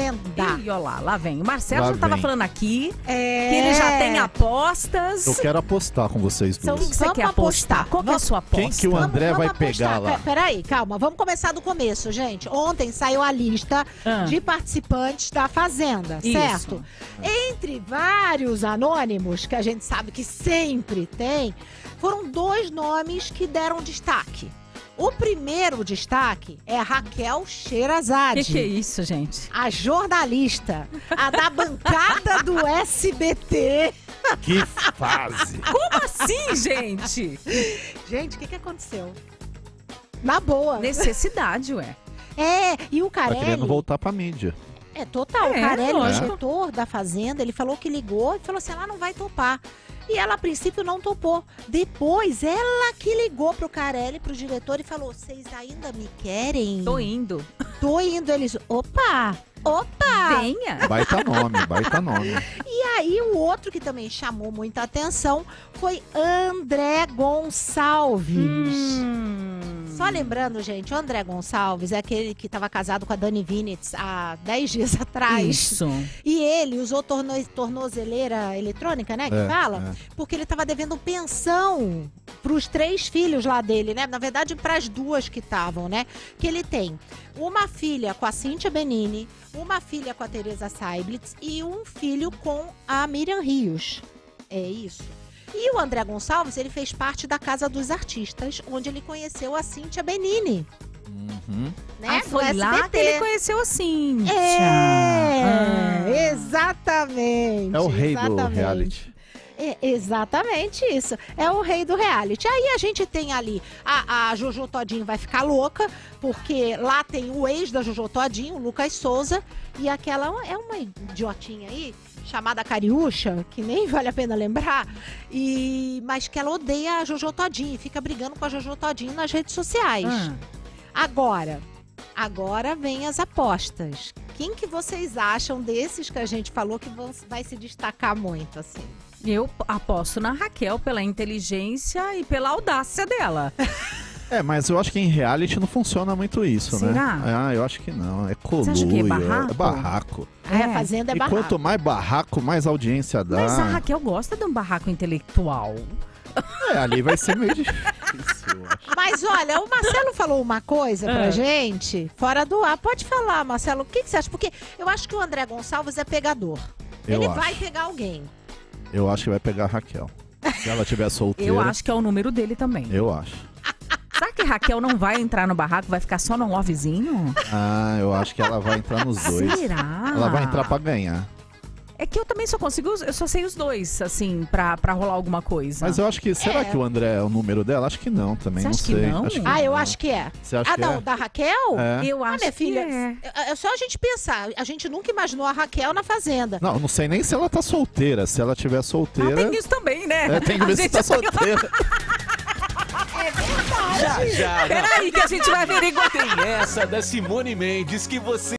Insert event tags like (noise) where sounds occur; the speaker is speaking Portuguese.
Fazenda. Ih, olha lá, lá vem. O Marcelo Lá já tava vem. falando aqui É... que ele já tem apostas. Eu quero apostar com vocês Então, o dois. que você Vamos quer apostar? apostar. Qual que é a sua aposta? Quem que o André vai pegar lá? Pe- Peraí, calma. Vamos começar do começo, gente. Ontem saiu a lista Ah. de participantes da Fazenda, Isso. certo? Entre vários anônimos, que a gente sabe que sempre tem, foram dois nomes que deram destaque. O primeiro destaque é Raquel O Sherazade. que, que é isso, gente? A jornalista, a da bancada do SBT. Que fase! Como assim, gente? Gente, o que, que aconteceu? Na boa. Necessidade, ué. É, e o Tá Carelli... querendo voltar pra mídia. É, total. É, o Carelli, o diretor da Fazenda, ele falou que ligou e falou assim, ela não vai topar. E ela, a princípio, não topou. Depois, ela que ligou pro Carelli, pro diretor, e falou, vocês ainda me querem? Tô indo. Tô indo. Eles, opa, opa. Venha. Baita nome, baita nome. (laughs) E aí, o outro que também chamou muita atenção foi André Gonçalves. Hum. Só lembrando, gente, o André Gonçalves é aquele que estava casado com a Dani Vinitz há 10 dias (laughs) atrás. Isso. E ele usou torno tornozeleira eletrônica, né? Que É, fala? é. Porque ele tava devendo pensão pros três filhos lá dele, né? Na verdade, pras duas que estavam, né? Que ele tem uma filha com a Cíntia Benini, uma filha com a Teresa Seiblitz e um filho com a Miriam Rios. É isso. E o André Gonçalves, ele fez parte da Casa dos Artistas, onde ele conheceu a Cíntia Benini, Uhum. né? Ah, do foi lá que ele conheceu a Cíntia. É, Ah. exatamente. É o rei do exatamente. reality. É exatamente isso. É o rei do reality. Aí a gente tem ali a, a Jojo Todinho vai ficar louca, porque lá tem o ex da Jojo Todinho, o Lucas Souza, e aquela é uma idiotinha aí chamada Cariúcha, que nem (laughs) vale a pena lembrar, e mas que ela odeia a Jojo Todinho e fica brigando com a Jojo Todinho nas redes sociais. Ah. Agora, agora vem as apostas. Quem que vocês acham desses que a gente falou que vão, vai se destacar muito assim? Eu aposto na Raquel pela inteligência e pela audácia dela. É, mas eu acho que em reality não funciona muito isso, Será? né? Ah, eu acho que não. É Você acha que é coluio, barraco? é barraco. É, É. a Fazenda é E barraco. quanto mais barraco, mais audiência dá. Mas a Raquel gosta de um barraco intelectual. É, ali vai ser meio (laughs) difícil. Mas olha, o Marcelo falou uma coisa pra É. gente, fora do ar. Pode falar, Marcelo, o que, que você acha? Porque eu acho que o André Gonçalves é pegador. Eu Ele acho. vai pegar alguém. Eu acho que vai pegar a Raquel. Se ela tiver solteira, Eu acho que é o número dele também. eu acho. Será que Raquel não vai entrar no barraco, vai ficar só no lovezinho? Ah, eu acho que ela vai entrar nos dois. Será? Ela vai entrar pra ganhar. É que eu também só consigo, eu só sei os dois, assim, pra, pra rolar alguma coisa. Mas eu acho que. Será É. que o André é o número dela? Acho que não também. Você não acha que sei. não? Ah, eu acho que é. Você acha Ah, que não, é? da Raquel? É. Eu Ah, acho minha filha, que é. é. é só a gente pensar. A gente nunca imaginou a Raquel na Fazenda. Não, não sei nem se ela tá solteira. Se ela tiver Ah, solteira. tem isso também, né? É, tem que (laughs) A ver se gente tá (laughs) solteira. Já, já. Peraí que a gente vai averiguar. Tem essa da Simone Mendes que você